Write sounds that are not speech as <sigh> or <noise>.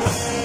Yeah. <laughs>